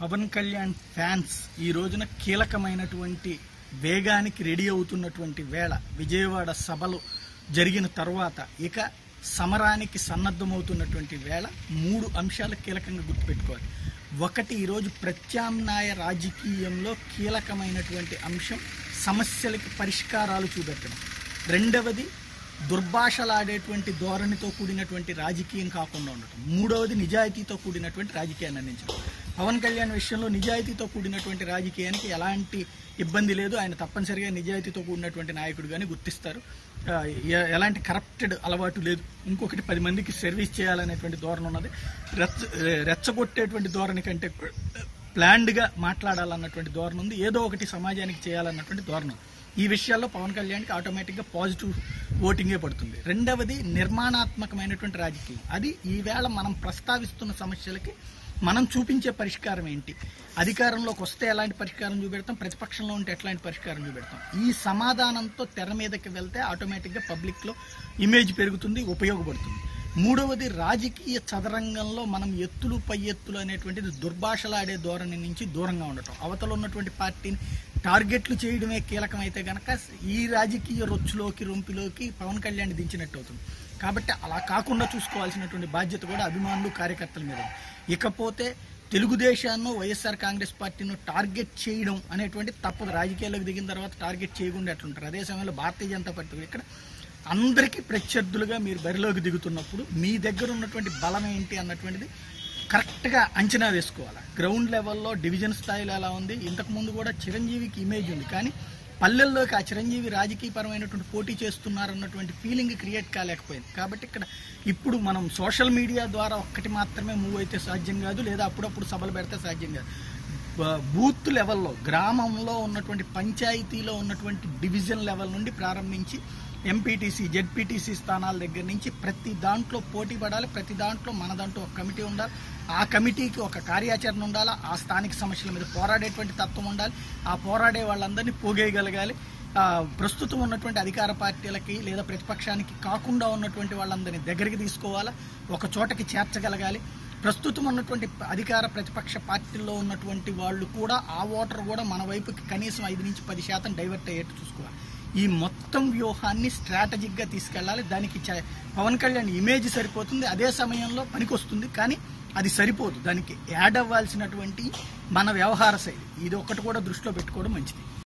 Pawan Kalyan fans ఈ రోజున కీలకమైనటువంటి వేగానికి రెడీ అవుతున్నటువంటి వేళ విజయవాడ సభలు జరిగిన తర్వాత ఇక సమరానికి సన్నద్ధమవుతున్నటువంటి వేళ మూడు అంశాలు కీలకంగా గుర్తుపెట్టుకోవాలి. ఒకటి ఈరోజు ప్రత్యామ్నాయ రాజకీయంలో కీలకమైనటువంటి అంశం సమస్యలకి పరిష్కారాలు చూపెట్టడం. రెండవది దుర్భాషలాడేటువంటి ధోరణితో కూడినటువంటి రాజకీయం కాకుండా ఉండటం. మూడవది నిజాయితీతో కూడినటువంటి రాజకీయాన్ని అందించడం. పవన్ కళ్యాణ్ విషయంలో నిజాయితీతో కూడినటువంటి రాజకీయానికి ఎలాంటి ఇబ్బంది లేదు. ఆయన తప్పనిసరిగా నిజాయితీతో కూడినటువంటి నాయకుడుగానే గుర్తిస్తారు. ఎలాంటి కరప్టెడ్ అలవాటు లేదు. ఇంకొకటి పది మందికి సర్వీస్ చేయాలనేటువంటి ధోరణి ఉన్నది. రెచ్చ రెచ్చగొట్టేటువంటి ధోరణి కంటే ప్లాన్డ్గా మాట్లాడాలన్నటువంటి ధోరణి ఉంది. ఏదో ఒకటి సమాజానికి చేయాలన్నటువంటి ధోరణి ఉంది. ఈ విషయాల్లో పవన్ కళ్యాణ్కి ఆటోమేటిక్గా పాజిటివ్ ఓటింగే పడుతుంది. రెండవది నిర్మాణాత్మకమైనటువంటి రాజకీయం. అది ఈవేళ మనం ప్రస్తావిస్తున్న సమస్యలకి మనం చూపించే పరిష్కారం ఏంటి? అధికారంలోకి వస్తే ఎలాంటి పరిష్కారం చూపెడతాం? ప్రతిపక్షంలో ఉంటే ఎట్లాంటి పరిష్కారం చూపెడతాం? ఈ సమాధానంతో తెర మీదకి వెళ్తే ఆటోమేటిక్గా పబ్లిక్లో ఇమేజ్ పెరుగుతుంది ఉపయోగపడుతుంది. మూడవది రాజకీయ చదరంగంలో మనం ఎత్తులు పై ఎత్తులు అనేటువంటిది దుర్భాషలాడే ధోరణి నుంచి దూరంగా ఉండటం. అవతల ఉన్నటువంటి పార్టీని టార్గెట్లు చేయడమే కీలకమైతే కనుక ఈ రాజకీయ రొచ్చులోకి రొంపిలోకి పవన్ కళ్యాణ్ దించినట్టు అవుతుంది. కాబట్టి అలా కాకుండా చూసుకోవాల్సినటువంటి బాధ్యత కూడా అభిమానులు కార్యకర్తల మీద ఇకపోతే తెలుగుదేశాన్ని వైఎస్ఆర్ కాంగ్రెస్ పార్టీను టార్గెట్ చేయడం అనేటువంటి తప్పదు. రాజకీయాల్లోకి దిగిన తర్వాత టార్గెట్ చేయకుండా ఎట్లుంటారు? అదే సమయంలో భారతీయ జనతా పార్టీ ఇక్కడ అందరికీ ప్రత్యర్థులుగా మీరు బరిలోకి దిగుతున్నప్పుడు మీ దగ్గర ఉన్నటువంటి బలం ఏంటి అన్నటువంటిది కరెక్ట్గా అంచనా వేసుకోవాలి? గ్రౌండ్ లెవెల్లో డివిజన్ స్థాయిలో ఎలా ఉంది. ఇంతకుముందు కూడా చిరంజీవికి ఇమేజ్ ఉంది. కానీ పల్లెల్లోకి ఆ చిరంజీవి రాజకీయపరమైనటువంటి పోటీ చేస్తున్నారన్నటువంటి ఫీలింగ్ క్రియేట్ కాలేకపోయింది. కాబట్టి ఇక్కడ ఇప్పుడు మనం సోషల్ మీడియా ద్వారా ఒక్కటి మాత్రమే మూవ్ అయితే సాధ్యం కాదు లేదా అప్పుడప్పుడు సభలు పెడితే సాధ్యం కాదు. బూత్ లెవెల్లో గ్రామంలో ఉన్నటువంటి పంచాయతీలో ఉన్నటువంటి డివిజన్ లెవెల్ నుండి ప్రారంభించి ఎంపీటీసీ జెడ్పీటీసీ స్థానాల దగ్గర నుంచి ప్రతి దాంట్లో పోటీ పడాలి ప్రతి దాంట్లో మన దాంట్లో ఒక కమిటీ ఉండాలి. ఆ కమిటీకి ఒక కార్యాచరణ ఉండాలి ఆ స్థానిక సమస్యల మీద పోరాడేటువంటి తత్వం ఉండాలి ఆ పోరాడే వాళ్ళందరినీ పోగేయగలగాలి. ప్రస్తుతం ఉన్నటువంటి అధికార పార్టీలకి లేదా ప్రతిపక్షానికి కాకుండా ఉన్నటువంటి వాళ్ళందరినీ దగ్గరికి తీసుకోవాలా ఒక చోటకి చేర్చగలగాలి. ప్రస్తుతం ఉన్నటువంటి అధికార ప్రతిపక్ష పార్టీల్లో ఉన్నటువంటి వాళ్ళు కూడా ఆ ఓటర్ కూడా మన వైపుకి కనీసం ఐదు నుంచి పది శాతం డైవర్ట్ అయ్యేట్టు చూసుకోవాలి. ఈ మొత్తం వ్యూహాన్ని స్ట్రాటజిక్గా తీసుకెళ్ళాలి. దానికి చ- పవన్ కళ్యాణ్ ఇమేజ్ సరిపోతుంది అదే సమయంలో పనికొస్తుంది కానీ అది సరిపోదు. దానికి యాడ్ అవ్వాల్సినటువంటి మన వ్యవహార శైలి. ఇది ఒక్కటి కూడా దృష్టిలో పెట్టుకోవడం మంచిది.